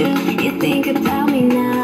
do you think about me now?